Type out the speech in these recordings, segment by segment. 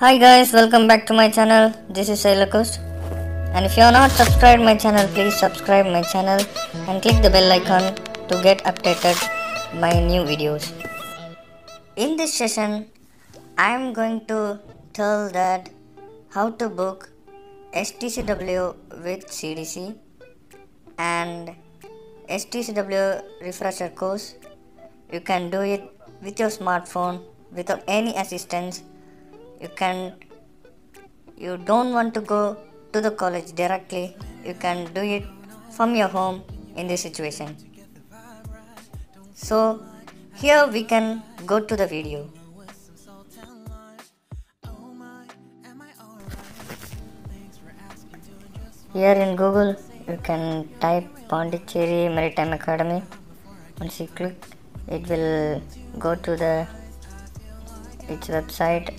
Hi guys, welcome back to my channel. This is Sailor Coast. And if you are not subscribed my channel, please subscribe my channel and click the bell icon to get updated my new videos. In this session, I am going to tell that how to book STCW with CDC and STCW refresher course. You can do it with your smartphone without any assistance. You can you don't want to go to the college directly. You can do it from your home in this situation. So here we can go to the video. Here in Google, you can type Pondicherry Maritime Academy. Once you click, it will go to the its website.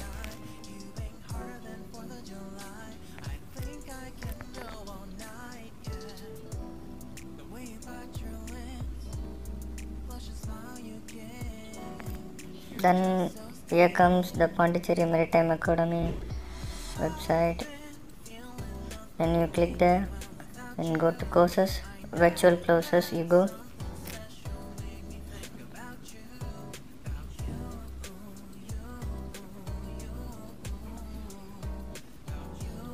Then here comes the Pondicherry Maritime Academy website. Then you click there then go to courses virtual courses you go.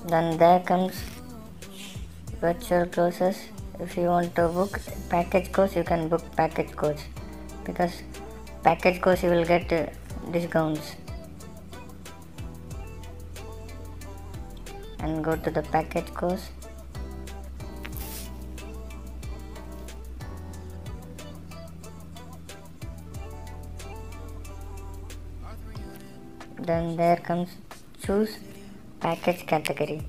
Then there comes virtual courses. If you want to book package course you can book package course because package course you will get uh, discounts. And go to the package course. Then there comes choose package category.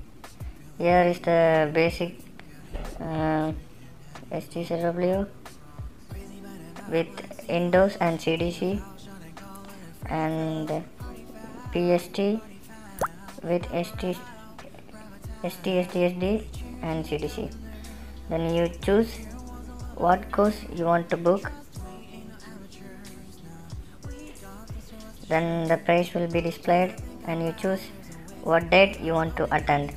Here is the basic uh, STCW with INDOS and CDC and PST with ST STSDSD and CDC. Then you choose what course you want to book. Then the price will be displayed and you choose what date you want to attend.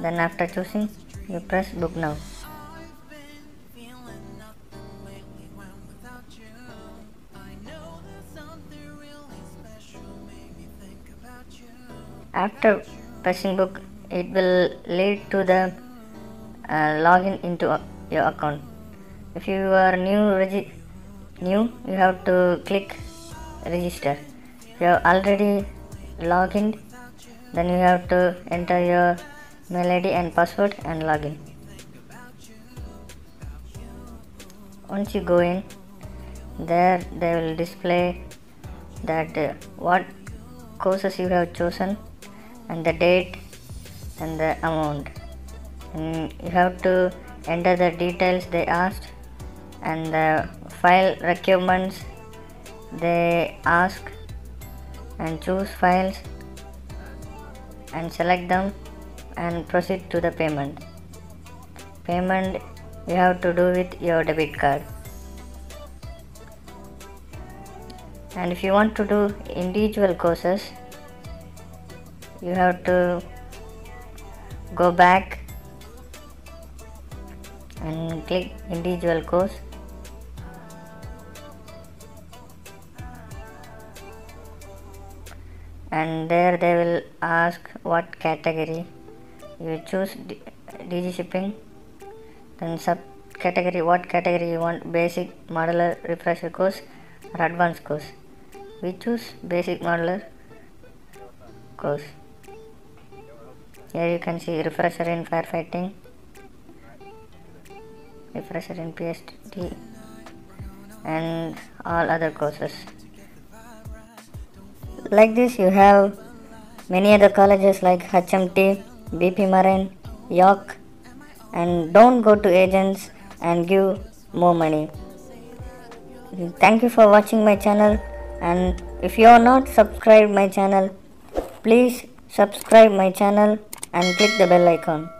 Then after choosing, you press book now. after pressing book it will lead to the uh, login into uh, your account if you are new new you have to click register if you have already logged in then you have to enter your mail id and password and login. Once you go in there they will display that uh, what courses you have chosen and the date and the amount. And you have to enter the details they asked and the file requirements they ask and choose files and select them and proceed to the payment. Payment you have to do with your debit card. And if you want to do individual courses you have to go back and click individual course. And there they will ask what category you choose DG shipping then sub category what category you want basic modular refresher course or advanced course. We choose basic modular course. Here you can see refresher in firefighting refresher in PST and all other courses. Like this you have many other colleges like HMT, BP Marine, York and don't go to agents and give more money. Thank you for watching my channel and if you are not subscribed my channel please subscribe my channel and click the bell icon.